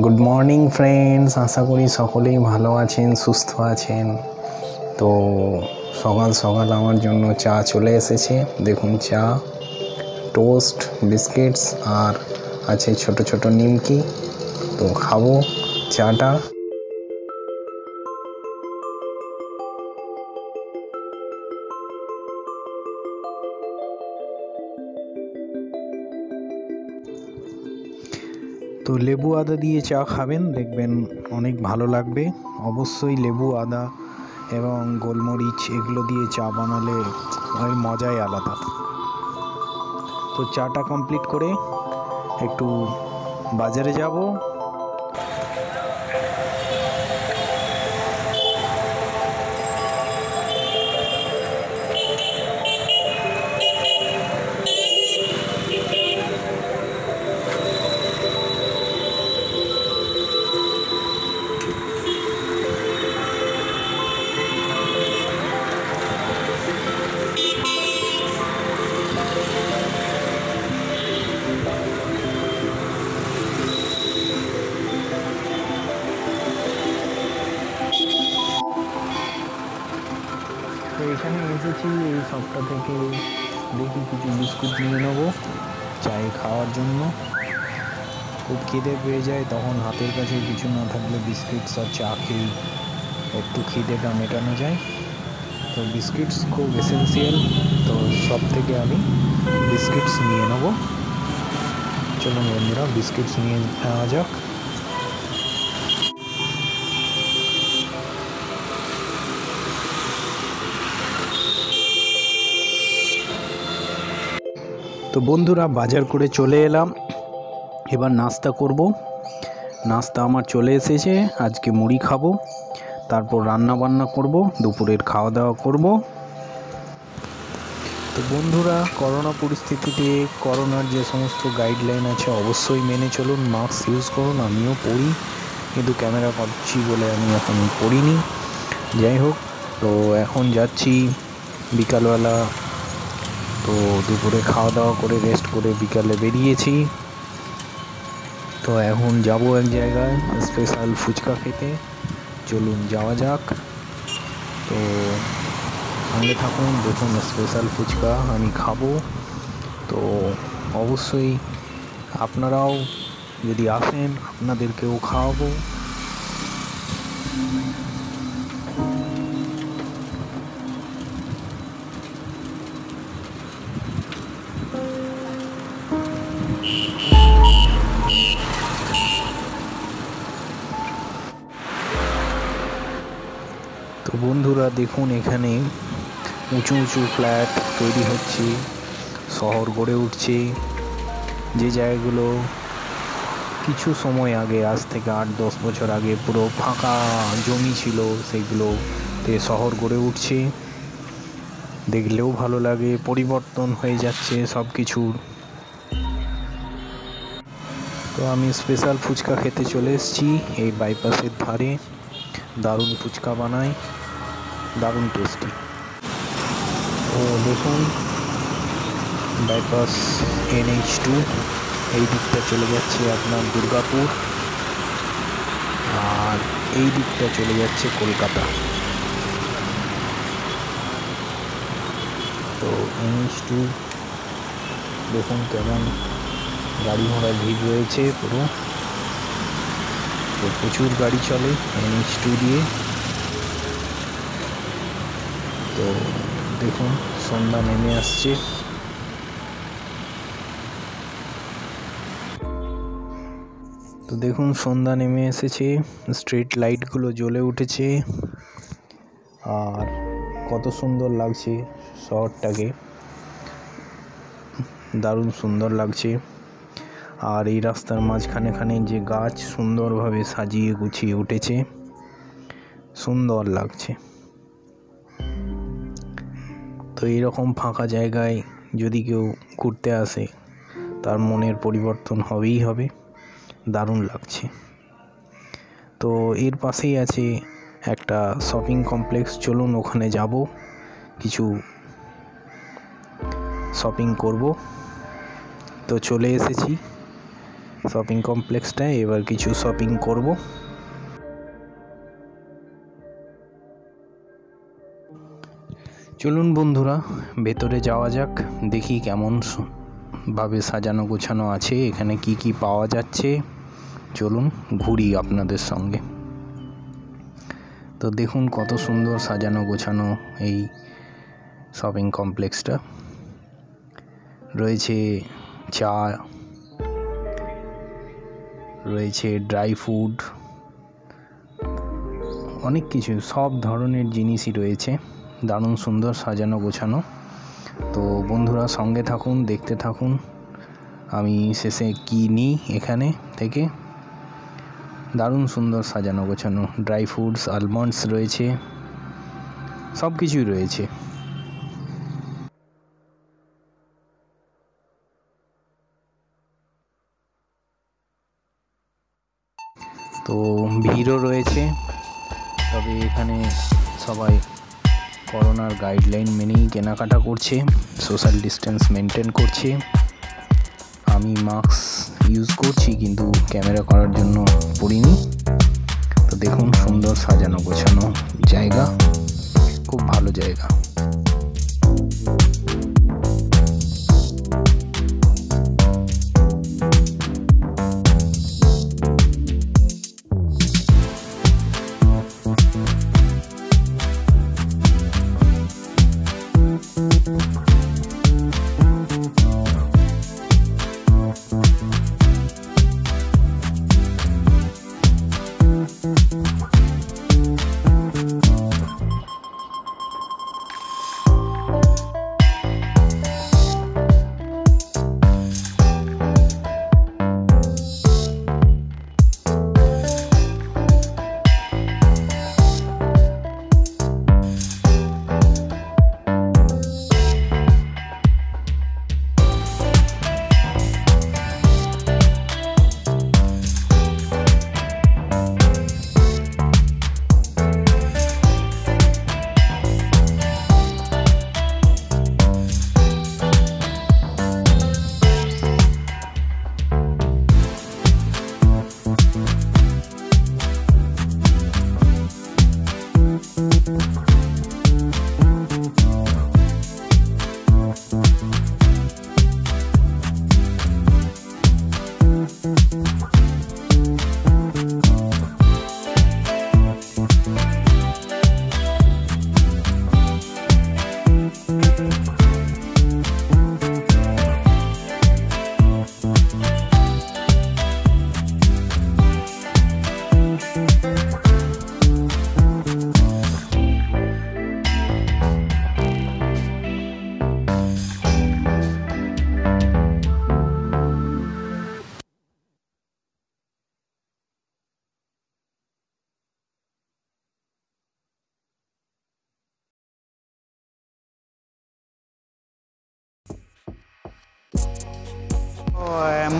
Good morning friends আশা করি সকলেই ভালো আছেন, সুস্থ আছেন। তো সকাল সকাল আমার জন্য চা চলে এসেছে। দেখুন চা টোস্ট বিস্কিটস আর আছে ছোট ছোট নিমকি। তো খাব চাটা। তো লেবু আদা দিয়ে চা খাবেন, দেখবেন অনেক ভালো লাগবে। অবশ্যই লেবু, আদা এবং গোলমরিচ এগুলো দিয়ে চা বানালে ওই মজাই আলাদা। তো চাটা কমপ্লিট করে একটু বাজারে যাব। দেখি কিছু বিস্কুট নিয়ে নেব। চায়ে খাওয়ার জন্য। খুব খিদে পেয়ে যায়, তখন হাতের কাছে কিছু না থাকলে বিস্কিটস আর চা খেয়ে একটু খিদেটা মেটানো যায়। তো বিস্কিটস খুব এসেন্সিয়াল তো সব থেকে আমি বিস্কিটস নিয়ে নেব। চলুন বন্ধুরা, বিস্কিটস নিয়ে নেওয়া যাক। তো বন্ধুরা, বাজার করে চলে এলাম। এবার নাস্তা করব। নাস্তা আমার চলে এসেছে, আজকে মুড়ি খাব, তারপর রান্না বান্না করব, দুপুরের খাওয়া দাওয়া করব। তো বন্ধুরা, করোনা পরিস্থিতিতে করোনার যে সমস্ত গাইডলাইন আছে, অবশ্যই মেনে চলুন মাস্ক ইউজ করুন, আমিও পড়ি কিন্তু ক্যামেরা করছি বলে আমি এখন পড়িনি যাই হোক, তো এখন যাচ্ছি বিকালবেলা তো দুপুরে খাওয়া দাওয়া করে রেস্ট করে বিকালে বেরিয়েছি। তো এখন যাব এক জায়গায় স্পেশাল ফুচকা খেতে। চলুন যাওয়া যাক। তো সঙ্গে থাকুন, দেখুন স্পেশাল ফুচকা আমি খাব। তো অবশ্যই আপনারাও যদি আসেন, আপনাদেরকেও খাওয়াবো। তো বন্ধুরা দেখুন এখানে উঁচু উঁচু ফ্ল্যাট তৈরি হচ্ছে, শহর গড়ে উঠছে। যে জায়গাগুলো কিছু সময় আগে, আজ থেকে আট দশ বছর আগে পুরো ফাঁকা জমি ছিল সেইগুলোতে শহর গড়ে উঠছে। দেখলেও ভালো লাগে, পরিবর্তন হয়ে যাচ্ছে সব কিছুর তো আমি স্পেশাল ফুচকা খেতে চলে এসেছি, এই বাইপাসের ধারে। দারুণ ফুচকা বানায় দারুণ টেস্টি তো দেখুন বাইপাস এনএইচ টু এই দিকটা চলে যাচ্ছে আপনার দুর্গাপুর। আর এই দিকটা চলে যাচ্ছে কলকাতা। তো এনএইচ টু দেখুন কেমন গাড়ি ঘোড়া ভিড় রয়েছে পুরো। তো প্রচুর গাড়ি চলে এনএইচ টু দিয়ে। তো দেখুন, সন্ধ্যা নেমে আসছে। তো দেখুন, সন্ধ্যা নেমে এসেছে স্ট্রিট লাইটগুলো জ্বলে উঠেছে। আর কত সুন্দর লাগছে শহরটাকে। দারুণ সুন্দর লাগছে। আর এই রাস্তার মাঝখানে খানে যে গাছ সুন্দরভাবে সাজিয়ে গুছিয়ে উঠেছে, সুন্দর লাগছে। তো এইরকম ফাঁকা জায়গায় যদি কেউ ঘুরতে আসে, তার মনের পরিবর্তন হবেই হবে। দারুণ লাগছে। তো এর পাশেই আছে একটা শপিং কমপ্লেক্স। চলুন ওখানে যাব, কিছু শপিং করব। তো চলে এসেছি। শপিং কমপ্লেক্সটায় এবার কিছু শপিং করব। চলুন বন্ধুরা, ভেতরে যাওয়া যাক, দেখি কেমন ভাবে সাজানো গোছানো আছে, এখানে কি কি পাওয়া যাচ্ছে। চলুন ঘুরি আপনাদের সঙ্গে। তো দেখুন কত সুন্দর সাজানো গোছানো এই শপিং কমপ্লেক্সটা। রয়েছে চা রয়েছে ড্রাই ফুড অনেক কিছু, সব ধরনের জিনিসই রয়েছে। দারুণ সুন্দর সাজানো গোছানো। তো বন্ধুরা, সঙ্গে থাকুন, দেখতে থাকুন, আমি শেষে কি নিই এখানে থেকে। দারুণ সুন্দর সাজানো গোছানো ড্রাই ফ্রুটস আলমন্ডস রয়েছে সব কিছুই রয়েছে। তো ভিড়ও রয়েছে। তবে এখানে সবাই করোনার গাইডলাইন মেনেই কেনাকাটা করছে সোশ্যাল ডিস্টেন্স মেনটেন করছে। আমি মাস্ক ইউজ করছি, কিন্তু ক্যামেরা করার জন্য পড়িনি। তো দেখুন সুন্দর সাজানো গোছানো জায়গা, খুব ভালো জায়গা।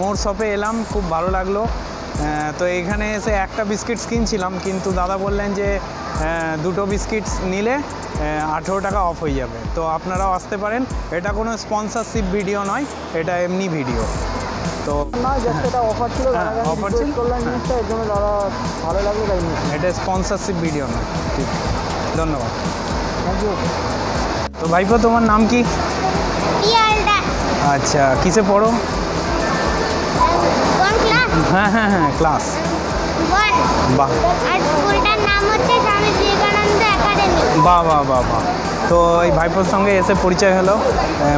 মোর শপে এলাম খুব ভালো লাগল। তো এখানে এসে একটা বিস্কিটস কিনছিলাম কিন্তু দাদা বললেন যে দুটো বিস্কিটস নিলে আঠেরো টাকা অফ হয়ে যাবে। তো আপনারাও আসতে পারেন। এটা কোনো স্পন্সরশিপ ভিডিও নয় এটা এমনি ভিডিও তো অফার ছিল হ্যাঁ, ছিল। দাদা ভালো লাগল এটা স্পন্সরশিপ ভিডিও নয়। ঠিক। ধন্যবাদ। থ্যাংক ইউ তো ভাইপো তোমার নাম কি? আচ্ছা কিসে পড়ো? হ্যাঁ হ্যাঁ হ্যাঁ ক্লাস বাহ। আর স্কুলটার নাম হচ্ছে স্বামী বিবেকানন্দ একাডেমি। বাহ বাহ বাহ বাহ। তো এই ভাইপোর সঙ্গে এসে পরিচয় হলো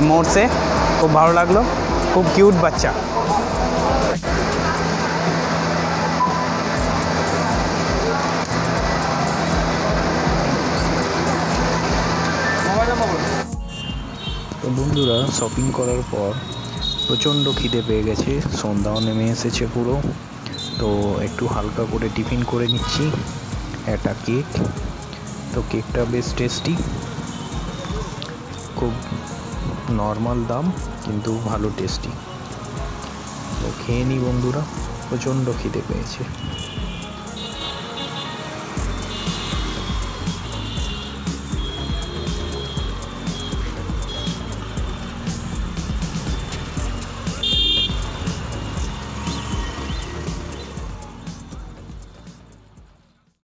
মোড়সে খুব ভালো লাগল। খুব কিউট বাচ্চা। তো বন্ধুরা শপিং করার পর প্রচণ্ড খিদে পেয়ে গেছে, সন্ধ্যাও নেমে এসেছে পুরো। তো একটু হালকা করে টিফিন করে নিচ্ছি, একটা কেক। তো কেকটা বেশ টেস্টি, খুব নর্মাল দাম, কিন্তু ভালো টেস্টি। তো খেয়ে নিই বন্ধুরা, প্রচণ্ড খিদে পেয়েছে।